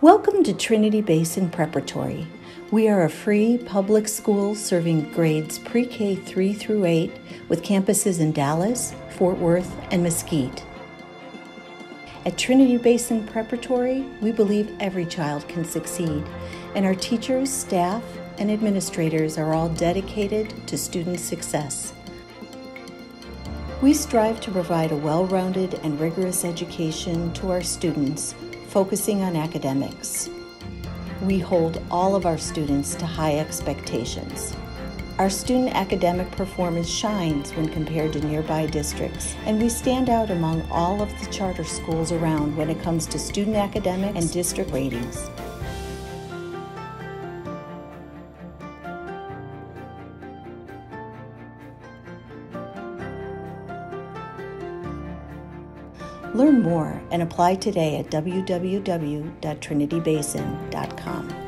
Welcome to Trinity Basin Preparatory. We are a free public school serving grades pre K 3 through 8 with campuses in Dallas, Fort Worth, and Mesquite. At Trinity Basin Preparatory, we believe every child can succeed, and our teachers, staff, and administrators are all dedicated to student success. We strive to provide a well rounded and rigorous education to our students, focusing on academics. We hold all of our students to high expectations. Our student academic performance shines when compared to nearby districts, and we stand out among all of the charter schools around when it comes to student academics and district ratings. Learn more and apply today at www.trinitybasin.com.